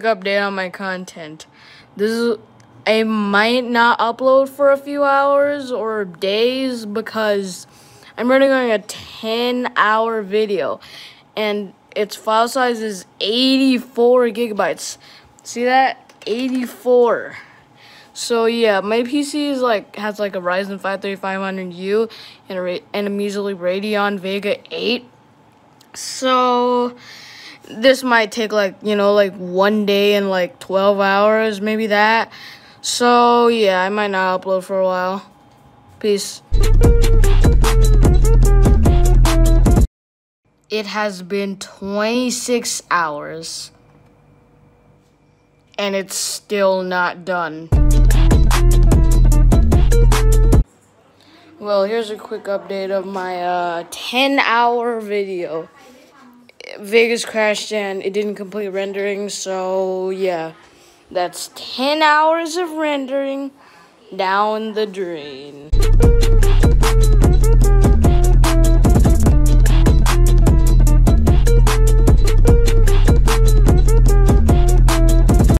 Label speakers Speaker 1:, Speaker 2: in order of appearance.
Speaker 1: quick update on my content. This is I might not upload for a few hours or days because I'm running on a 10 hour video and its file size is 84 gigabytes. See that? 84. So yeah, my PC is like has like a Ryzen 5 3500U and a and a measly Radeon Vega 8. So this might take like, you know, like one day and like 12 hours, maybe that. So, yeah, I might not upload for a while. Peace. It has been 26 hours. And it's still not done. Well, here's a quick update of my uh, 10 hour video. Vegas crashed and it didn't complete rendering, so yeah. That's 10 hours of rendering down the drain.